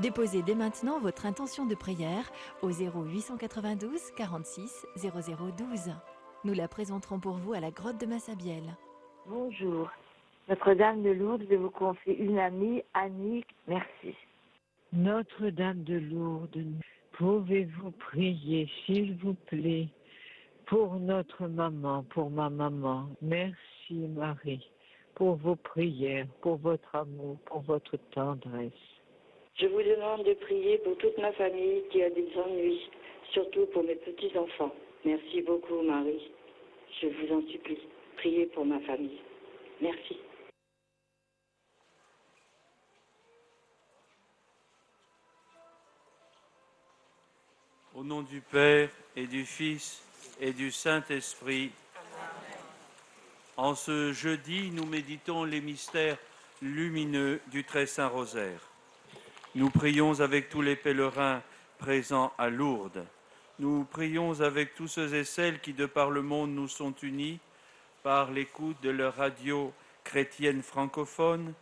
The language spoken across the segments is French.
Déposez dès maintenant votre intention de prière au 0892 46 0012. Nous la présenterons pour vous à la grotte de Massabielle. Bonjour. Notre-Dame de Lourdes, je vous confie une amie, Annie. Merci. Notre-Dame de Lourdes, pouvez-vous prier, s'il vous plaît, pour notre maman, pour ma maman? Merci Marie, pour vos prières, pour votre amour, pour votre tendresse. Je vous demande de prier pour toute ma famille qui a des ennuis, surtout pour mes petits-enfants. Merci beaucoup Marie. Je vous en supplie, priez pour ma famille. Merci. Au nom du Père et du Fils et du Saint-Esprit, en ce jeudi, nous méditons les mystères lumineux du Très Saint Rosaire. Nous prions avec tous les pèlerins présents à Lourdes. Nous prions avec tous ceux et celles qui, de par le monde, nous sont unis par l'écoute de leur radio chrétienne francophone,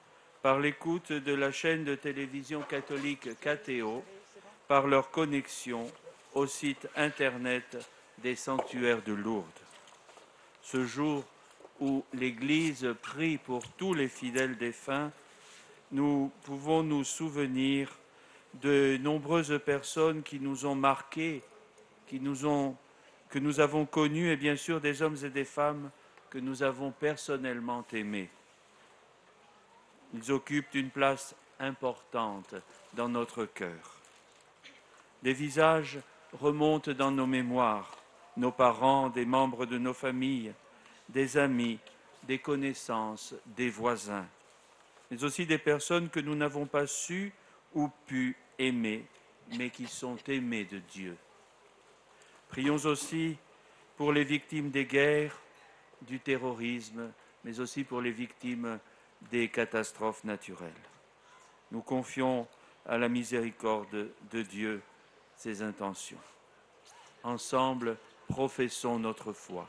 par l'écoute de la chaîne de télévision catholique KTO, par leur connexion au site internet des sanctuaires de Lourdes. Ce jour où l'Église prie pour tous les fidèles défunts, nous pouvons nous souvenir de nombreuses personnes qui nous ont marqués, que nous avons connus, et bien sûr des hommes et des femmes que nous avons personnellement aimés. Ils occupent une place importante dans notre cœur. Des visages remontent dans nos mémoires, nos parents, des membres de nos familles, des amis, des connaissances, des voisins, mais aussi des personnes que nous n'avons pas su ou pu aimer, mais qui sont aimées de Dieu. Prions aussi pour les victimes des guerres, du terrorisme, mais aussi pour les victimes des catastrophes naturelles. Nous confions à la miséricorde de Dieu ses intentions. Ensemble, professons notre foi.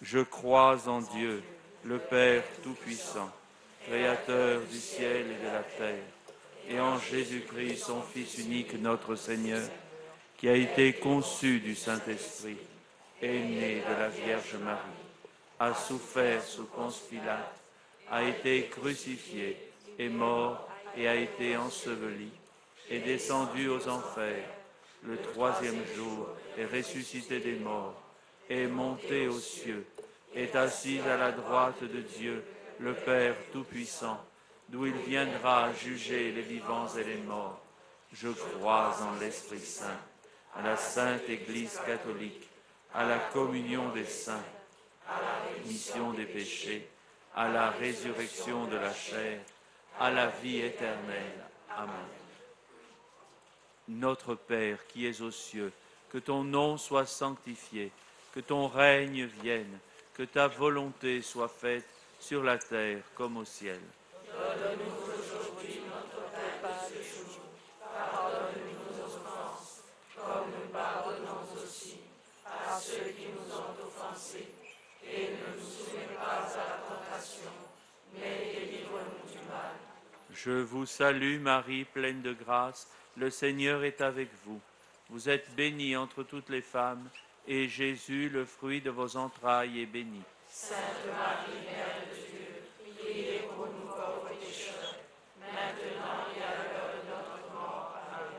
Je crois en Dieu, le Père Tout-Puissant, Créateur du ciel et de la terre, et en Jésus-Christ, son Fils unique, notre Seigneur, qui a été conçu du Saint-Esprit, est né de la Vierge Marie, a souffert sous Ponce a été crucifié, est mort et a été enseveli, est descendu aux enfers le troisième jour est ressuscité des morts, est monté aux cieux, est assis à la droite de Dieu, le Père Tout-Puissant, d'où il viendra juger les vivants et les morts. Je crois en l'Esprit Saint, à la Sainte Église catholique, à la communion des saints, à la rémission des péchés, à la résurrection de la chair, à la vie éternelle. Amen. Notre Père qui es aux cieux, que ton nom soit sanctifié, que ton règne vienne, que ta volonté soit faite sur la terre comme au ciel. Donne-nous aujourd'hui notre pain de ce jour. Pardonne-nous nos offenses, comme nous pardonnons aussi à ceux qui nous ont offensés. Et ne nous soumets pas à la tentation, mais délivre-nous du mal. Je vous salue Marie, pleine de grâce. Le Seigneur est avec vous. Vous êtes bénie entre toutes les femmes, et Jésus, le fruit de vos entrailles, est béni. Sainte Marie, Mère de Dieu, priez pour nous pauvres pécheurs, maintenant et à l'heure de notre mort. Amen.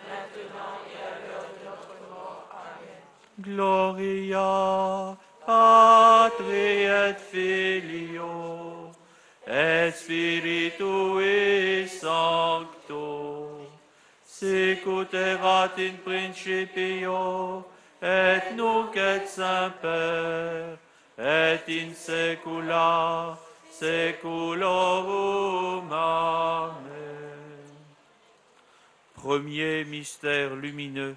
Amen. Gloria Patri et Filio et Spiritui Sancto sicut erat in principio et nunc et semper et in saecula seculorum. Amen. Premier mystère lumineux,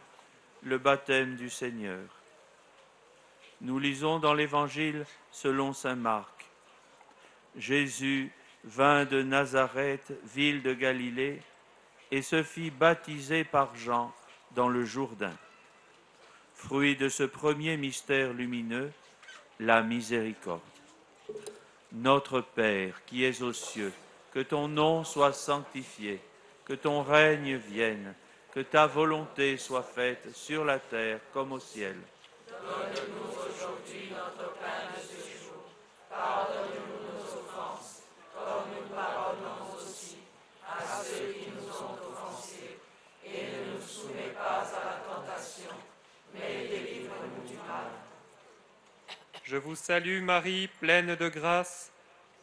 le baptême du Seigneur. Nous lisons dans l'Évangile selon Saint Marc. Jésus vint de Nazareth, ville de Galilée, et se fit baptiser par Jean dans le Jourdain. Fruit de ce premier mystère lumineux, la miséricorde. Notre Père qui es aux cieux, que ton nom soit sanctifié, que ton règne vienne, que ta volonté soit faite sur la terre comme au ciel. Donne-nous aujourd'hui notre pain de ce jour. Pardonne-nous nos offenses, comme nous pardonnons aussi à ceux qui nous ont offensés. Et ne nous soumets pas à la tentation, mais délivre-nous du mal. Je vous salue Marie, pleine de grâce.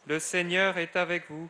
Le Seigneur est avec vous.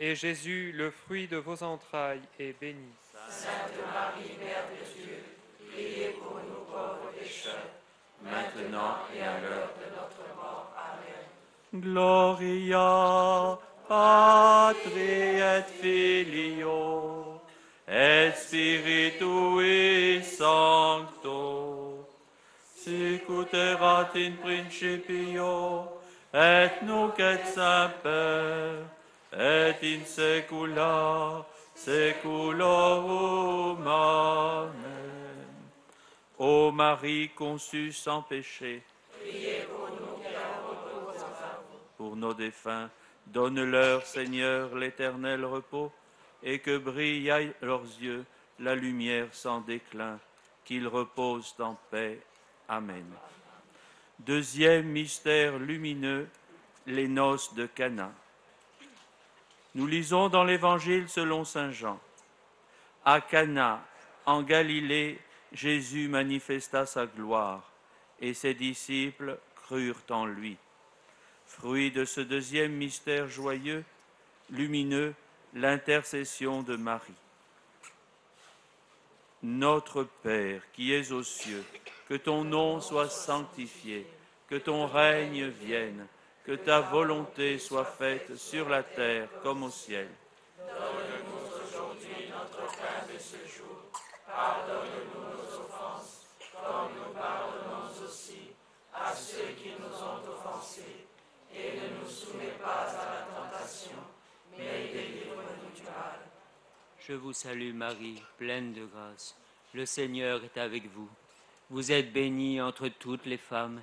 Jésus, le fruit de vos entrailles, est béni. Sainte Marie, Mère de Dieu, priez pour nous pauvres pécheurs, maintenant et à l'heure de notre mort. Amen. Gloria Patri et Filio et Spiritui Sancto sicut erat in principio et nunc et semper et in saecula saeculorum Amen Ô Marie conçue sans péché pour nos défunts. Donne-leur, Seigneur, l'éternel repos, et que brille à leurs yeux la lumière sans déclin, qu'ils reposent en paix. Amen. Deuxième mystère lumineux, les noces de Cana. Nous lisons dans l'Évangile selon Saint Jean. À Cana, en Galilée, Jésus manifesta sa gloire et ses disciples crurent en lui. Fruit de ce deuxième mystère joyeux, lumineux, l'intercession de Marie. Notre Père qui es aux cieux, que ton nom soit sanctifié, que ton règne vienne, que ta volonté soit faite sur la terre comme au ciel. Donne-nous aujourd'hui notre pain de ce jour. Pardonne-nous nos offenses, comme nous pardonnons aussi à ceux qui nous ont offensés. Et ne nous soumets pas à la tentation, mais délivre-nous du mal. Je vous salue Marie, pleine de grâce. Le Seigneur est avec vous. Vous êtes bénie entre toutes les femmes,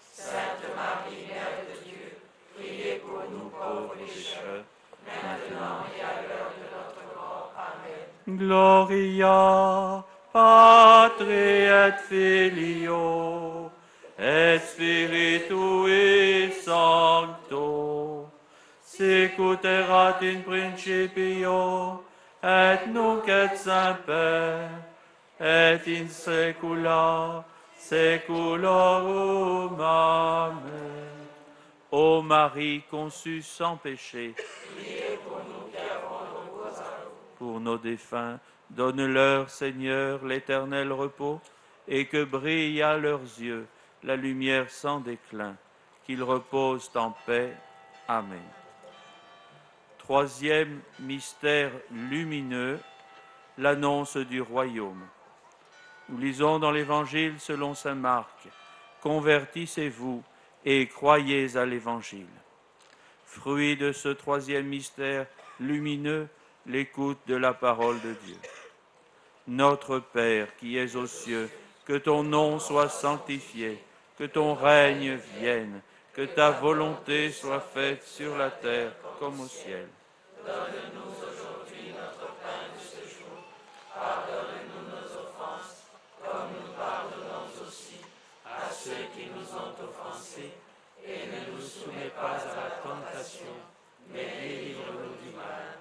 Marie, Mère de Dieu, priez pour nous pauvres pécheurs, maintenant et à l'heure de notre mort. Amen. Gloria Patri et Filio et Spiritui Sancto sicut in principio et nunc et semper et in saecula saeculorum. Amen. Ô Marie conçue sans péché, pour nos défunts, donne-leur, Seigneur, l'éternel repos, et que brille à leurs yeux la lumière sans déclin, qu'ils reposent en paix. Amen. Troisième mystère lumineux, l'annonce du royaume. Nous lisons dans l'Évangile selon Saint Marc. convertissez-vous et croyez à l'Évangile. Fruit de ce troisième mystère lumineux, l'écoute de la parole de Dieu. Notre Père qui es aux cieux, que ton nom soit sanctifié, que ton règne vienne, que ta volonté soit faite sur la terre comme au ciel. Et ne soumets pas à la tentation, mais délivre-nous du mal.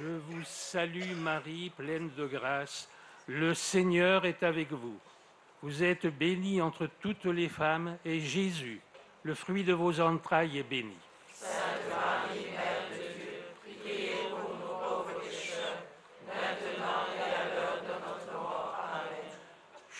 Je vous salue Marie, pleine de grâce. Le Seigneur est avec vous. Vous êtes bénie entre toutes les femmes, et Jésus, le fruit de vos entrailles, est béni.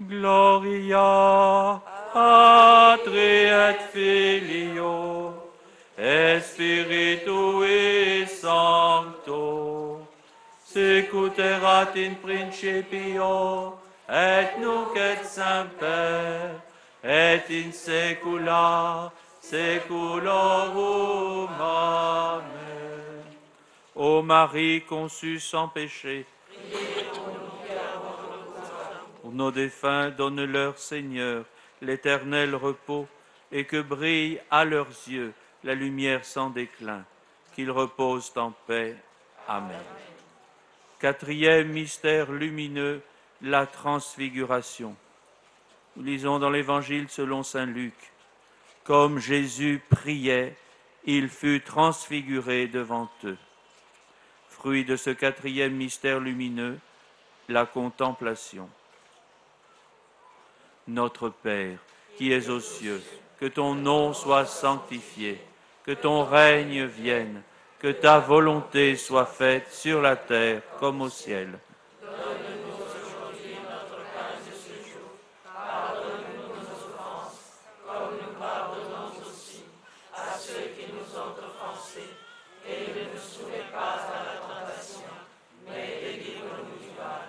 Gloria Patri et Filio et Spiritui Sancto Secuterat in principio et nunc et semper et in saecula saeculorum. Amen. Ô Marie conçue sans péché, nos défunts, donne-leur, Seigneur, l'éternel repos, et que brille à leurs yeux la lumière sans déclin, qu'ils reposent en paix. Amen. Quatrième mystère lumineux, la transfiguration. Nous lisons dans l'Évangile selon Saint Luc. Comme Jésus priait, il fut transfiguré devant eux. Fruit de ce quatrième mystère lumineux, la contemplation. Notre Père, qui es aux cieux, que ton nom soit sanctifié, que ton règne vienne, que ta volonté soit faite sur la terre comme au ciel. Donne-nous aujourd'hui notre pain de ce jour. Pardonne-nous nos offenses, comme nous pardonnons aussi à ceux qui nous ont offensés. Et ne nous soumets pas à la tentation, mais délivre-nous du mal.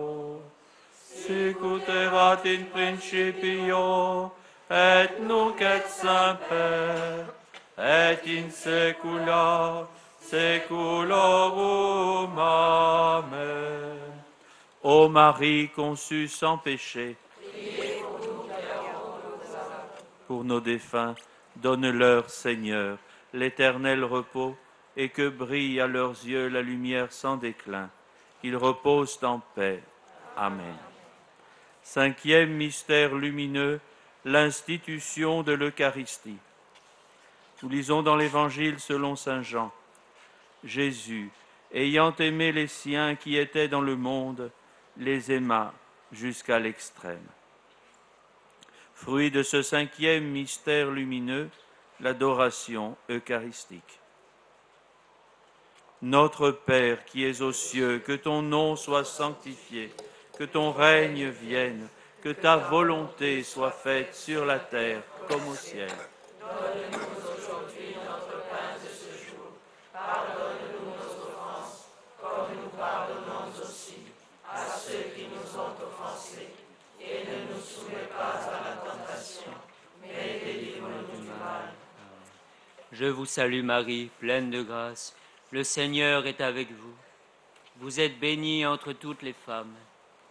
et nunc et semper et in. Ô Marie conçue sans péché, pour nos défunts, donne-leur, Seigneur, l'éternel repos, et que brille à leurs yeux la lumière sans déclin, qu'ils reposent en paix. Amen. Cinquième mystère lumineux, l'institution de l'Eucharistie. Nous lisons dans l'Évangile selon Saint Jean. Jésus, ayant aimé les siens qui étaient dans le monde, les aima jusqu'à l'extrême. Fruit de ce cinquième mystère lumineux, l'adoration eucharistique. Notre Père qui es aux cieux, que ton nom soit sanctifié, que ton règne vienne, que ta volonté soit faite sur la terre comme au ciel. Donne-nous aujourd'hui notre pain de ce jour. Pardonne-nous nos offenses, comme nous pardonnons aussi à ceux qui nous ont offensés. Et ne nous soumets pas à la tentation, mais délivre-nous du mal. Je vous salue Marie, pleine de grâce. Le Seigneur est avec vous. Vous êtes bénie entre toutes les femmes.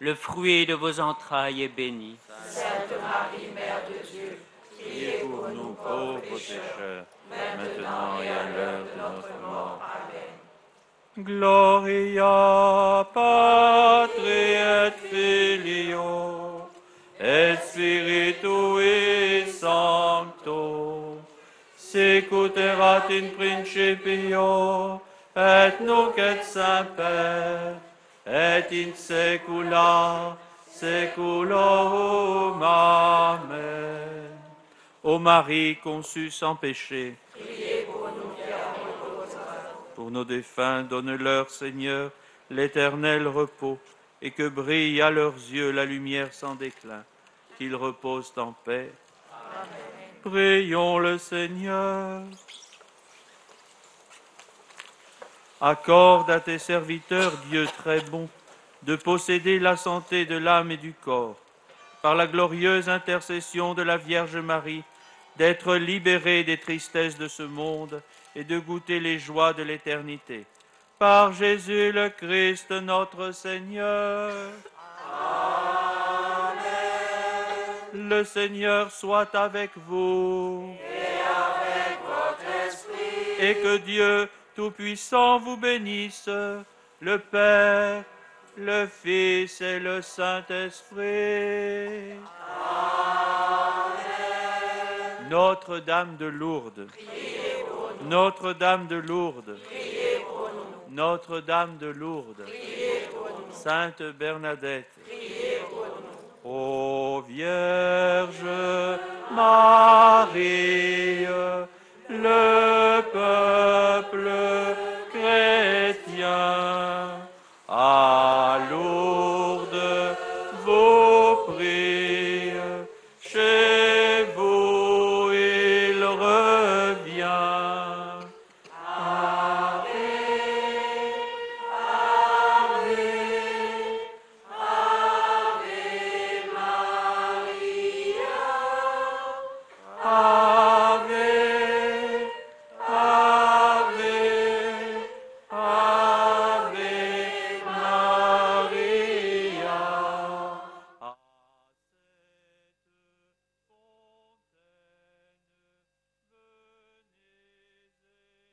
le fruit de vos entrailles, est béni. Sainte Marie, Mère de Dieu, priez pour nous pauvres pécheurs, maintenant et à l'heure de notre mort. Amen. Gloria Patri et Filio et Spiritui Sancto sicut erat in principio et nunc et semper et in saecula saeculorum. Amen. Ô Marie conçue sans péché, pour nos défunts, donne-leur, Seigneur, l'éternel repos, et que brille à leurs yeux la lumière sans déclin, qu'ils reposent en paix. Prions le Seigneur. Accorde à tes serviteurs, Dieu très bon, de posséder la santé de l'âme et du corps, par la glorieuse intercession de la Vierge Marie, d'être libérés des tristesses de ce monde et de goûter les joies de l'éternité. Par Jésus le Christ notre Seigneur. Le Seigneur soit avec vous. Et avec votre esprit, Et que Dieu Tout-Puissant vous bénisse, le Père, le Fils et le Saint-Esprit. Notre-Dame de Lourdes. Notre-Dame de Lourdes. Notre-Dame de Lourdes. Sainte Bernadette. Ô Vierge Marie, le peuple